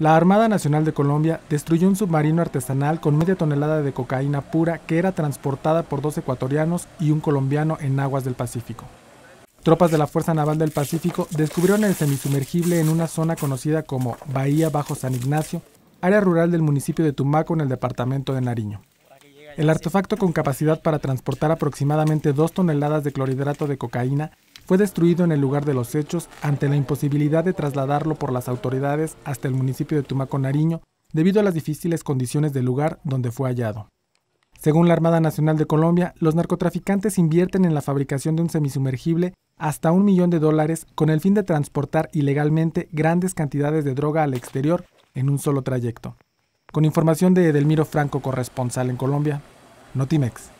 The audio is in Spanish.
La Armada Nacional de Colombia destruyó un submarino artesanal con media tonelada de cocaína pura que era transportada por dos ecuatorianos y un colombiano en aguas del Pacífico. Tropas de la Fuerza Naval del Pacífico descubrieron el semisumergible en una zona conocida como Bahía Bajo San Ignacio, área rural del municipio de Tumaco en el departamento de Nariño. El artefacto con capacidad para transportar aproximadamente dos toneladas de clorhidrato de cocaína fue destruido en el lugar de los hechos ante la imposibilidad de trasladarlo por las autoridades hasta el municipio de Tumaco Nariño debido a las difíciles condiciones del lugar donde fue hallado. Según la Armada Nacional de Colombia, los narcotraficantes invierten en la fabricación de un semisumergible hasta un millón de dólares con el fin de transportar ilegalmente grandes cantidades de droga al exterior en un solo trayecto. Con información de Edelmiro Franco, corresponsal en Colombia, Notimex.